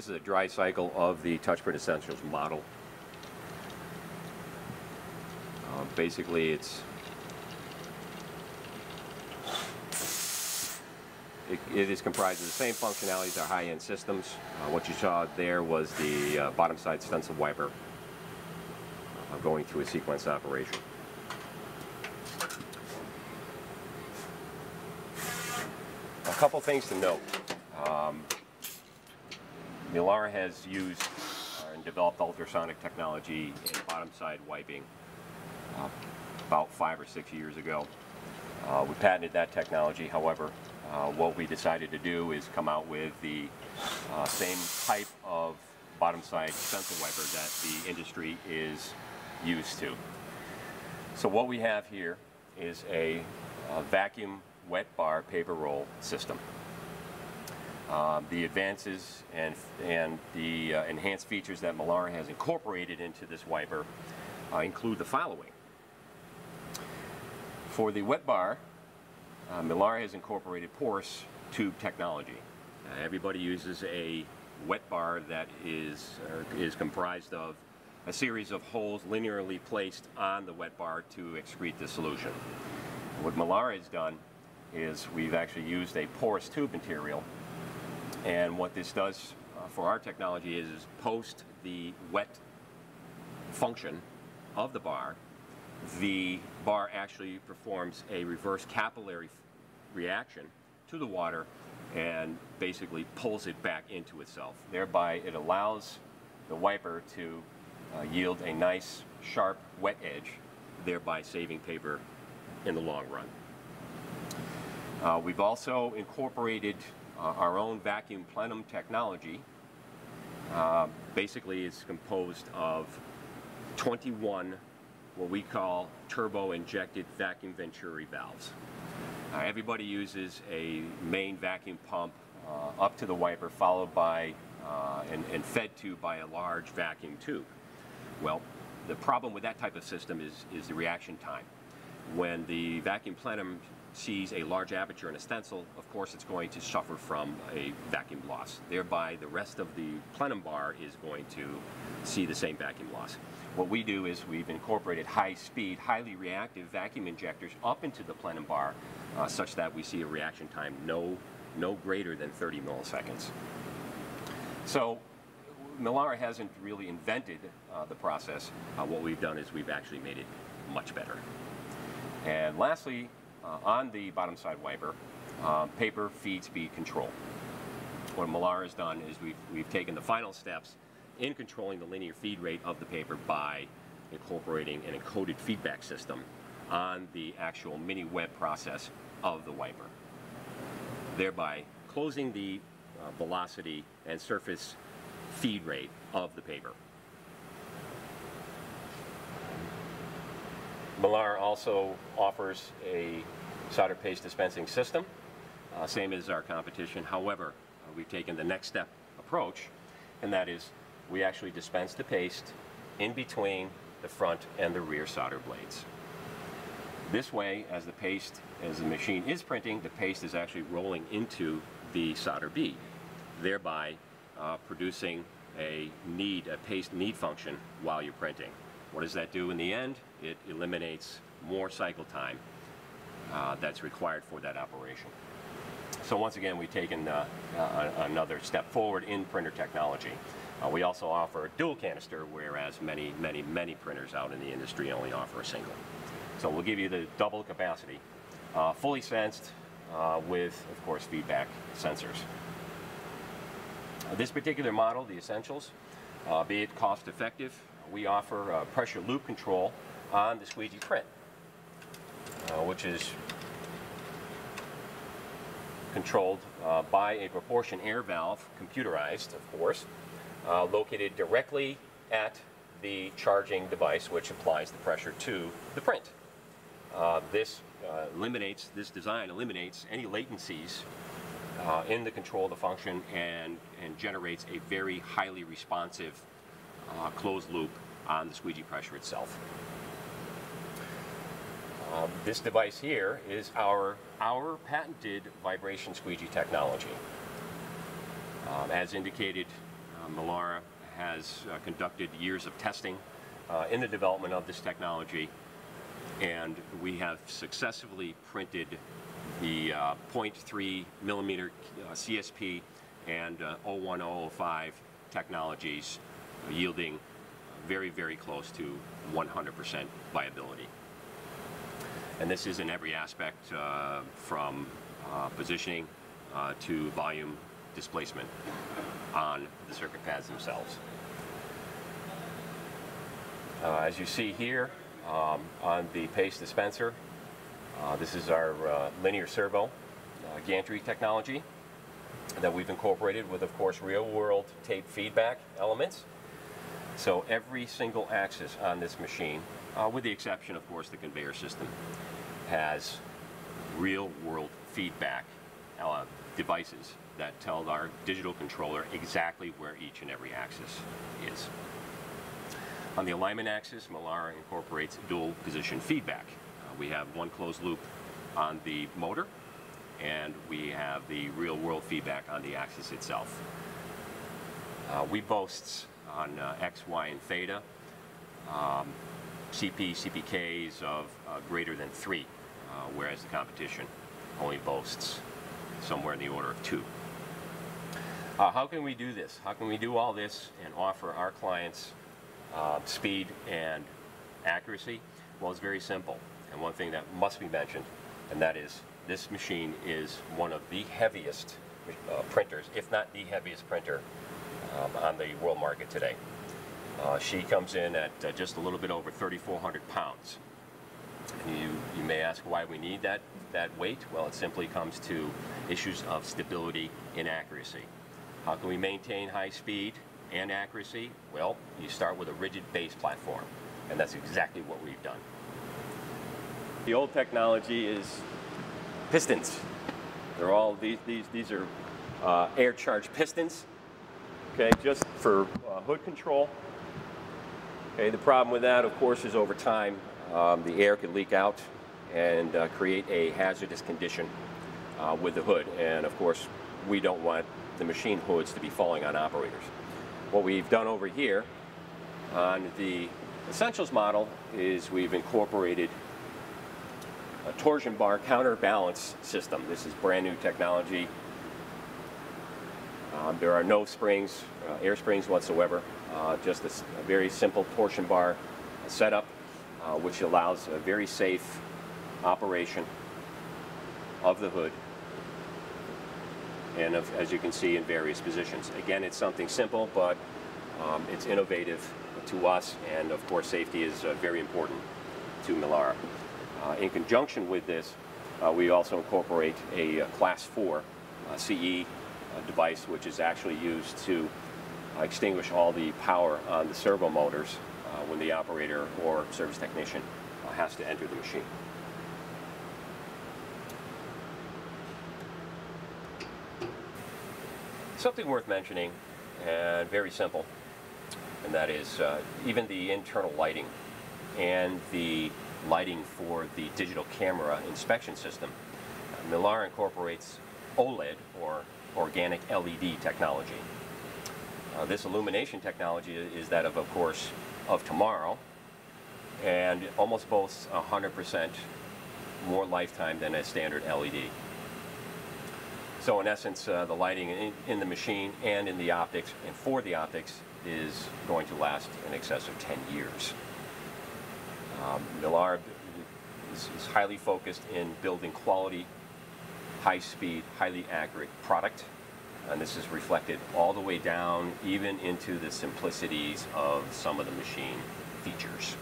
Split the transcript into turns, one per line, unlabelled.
this is a dry cycle of the TouchPrint Essentials model. Uh, basically, it's it, it is comprised of the same functionality as our high-end systems. Uh, what you saw there was the uh, bottom side stencil wiper uh, going through a sequence operation. A couple things to note. Um, Milara has used uh, and developed ultrasonic technology in bottom side wiping uh, about five or six years ago. Uh, we patented that technology, however, uh, what we decided to do is come out with the uh, same type of bottom side stencil wiper that the industry is used to. So what we have here is a, a vacuum wet bar paper roll system. Uh, the advances and, and the uh, enhanced features that Milara has incorporated into this wiper uh, include the following. For the wet bar, uh, has incorporated porous tube technology. Uh, everybody uses a wet bar that is, uh, is comprised of a series of holes linearly placed on the wet bar to excrete the solution. What Milara has done is we've actually used a porous tube material and what this does uh, for our technology is, is post the wet function of the bar, the bar actually performs a reverse capillary reaction to the water and basically pulls it back into itself. Thereby, it allows the wiper to uh, yield a nice, sharp, wet edge, thereby saving paper in the long run. Uh, we've also incorporated our own vacuum plenum technology. Uh, basically, it's composed of 21 what we call turbo injected vacuum venturi valves. Uh, everybody uses a main vacuum pump uh, up to the wiper followed by uh, and, and, fed to by a large vacuum tube. Well, the problem with that type of system is, is the reaction time. When the vacuum plenum sees a large aperture in a stencil, of course it's going to suffer from a vacuum loss. Thereby, the rest of the plenum bar is going to see the same vacuum loss. What we do is we've incorporated high-speed, highly reactive vacuum injectors up into the plenum bar uh, such that we see a reaction time no, no greater than 30 milliseconds. So Milara hasn't really invented uh, the process. Uh, what we've done is we've actually made it much better. And lastly, on the bottom side wiper, uh, paper feed speed control. What Milara has done is we've, we've taken the final steps in controlling the linear feed rate of the paper by incorporating an encoded feedback system on the actual mini web process of the wiper, thereby closing the uh, velocity and surface feed rate of the paper. Milara also offers a solder paste dispensing system, uh, same as our competition. However, uh, we've taken the next step approach, and that is we actually dispense the paste in between the front and the rear solder blades. This way, as the paste, as the machine is printing, the paste is actually rolling into the solder bead, thereby uh, producing a knead, a paste knead function while you're printing. What does that do in the end? It eliminates more cycle time uh, that's required for that operation. So once again, we've taken uh, uh, another step forward in printer technology. Uh, we also offer a dual canister, whereas many, many, many printers out in the industry only offer a single. So we'll give you the double capacity, uh, fully sensed uh, with, of course, feedback sensors. this particular model, the Essentials, be it cost effective, we offer uh, pressure loop control on the squeegee print, uh, which is controlled uh, by a proportion air valve, computerized of course, uh, located directly at the charging device which applies the pressure to the print. Uh, this uh, eliminates, this design eliminates any latencies in the control of the function and, and generates a very highly responsive uh, closed loop on the squeegee pressure itself. Um, this device here is our, our patented vibration squeegee technology. Um, as indicated Milara has uh, conducted years of testing uh, in the development of this technology, and we have successfully printed the uh, 0.3 millimeter uh, CSP and uh, 01005 technologies, uh, yielding very, very close to 100% viability. And this is in every aspect uh, from uh, positioning uh, to volume displacement on the circuit pads themselves. Uh, as you see here um, on the paste dispenser, uh, this is our uh, linear servo gantry technology that we've incorporated with, of course, real-world tape feedback elements. So every single axis on this machine, uh, with the exception, of course, the conveyor system, has real-world feedback uh, devices that tell our digital controller exactly where each and every axis is. On the alignment axis, Milara incorporates dual position feedback. Uh, we have one closed loop on the motor, and we have the real world feedback on the axis itself. Uh, we boast on uh, X, Y, and theta um, CP, CPKs of uh, greater than three, uh, whereas the competition only boasts somewhere in the order of two. Uh, how can we do this? How can we do all this and offer our clients uh, speed and accuracy? Well, it's very simple. And one thing that must be mentioned, and that is this machine is one of the heaviest uh, printers, if not the heaviest printer um, on the world market today. Uh, she comes in at uh, just a little bit over 3,400 pounds. And you, you may ask why we need that, that weight. Well, it simply comes to issues of stability and accuracy. How can we maintain high speed and accuracy? Well, you start with a rigid base platform, and that's exactly what we've done. The old technology is pistons. They're all, these, these, these are uh, air charged pistons, okay, just for uh, hood control. Okay, the problem with that, of course, is over time, um, the air could leak out and uh, create a hazardous condition uh, with the hood. And of course, we don't want the machine hoods to be falling on operators. What we've done over here on the Essentials model is we've incorporated a torsion bar counterbalance system. This is brand new technology. Um, there are no springs, uh, air springs whatsoever, uh, just a, a, very simple torsion bar setup, uh, which allows a very safe operation of the hood and of, as you can see in various positions. Again, it's something simple, but um, it's innovative to us, and of course safety is uh, very important to Milara. Uh, in conjunction with this, uh, we also incorporate a class 4 uh, CE device, which is actually used to extinguish all the power on the servo motors when the operator or service technician has to enter the machine. Something worth mentioning, and very simple, and that is uh, even the internal lighting and the lighting for the digital camera inspection system. Uh, Milara incorporates OLED, or organic LED technology. Uh, this illumination technology is that of, of course, of tomorrow, and almost boasts 100% more lifetime than a standard LED. So in essence, uh, the lighting in, in, the machine and in the optics and for the optics is going to last in excess of 10 years. Um, Milara is, is highly focused in building quality, high-speed, highly accurate product. And this is reflected all the way down, even into the simplicities of some of the machine features.